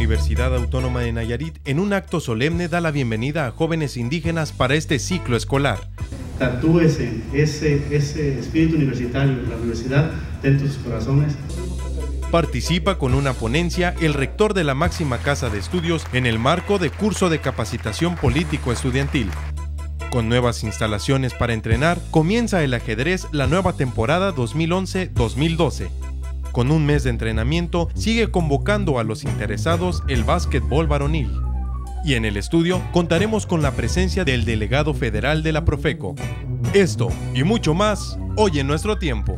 Universidad Autónoma de Nayarit, en un acto solemne, da la bienvenida a jóvenes indígenas para este ciclo escolar. Tatúese ese, ese espíritu universitario de la universidad dentro de sus corazones. Participa con una ponencia el rector de la máxima casa de estudios en el marco de curso de capacitación político estudiantil. Con nuevas instalaciones para entrenar, comienza el ajedrez la nueva temporada 2011-2012. Con un mes de entrenamiento, sigue convocando a los interesados el básquetbol varonil. Y en el estudio contaremos con la presencia del delegado federal de la Profeco. Esto y mucho más hoy en nuestro tiempo.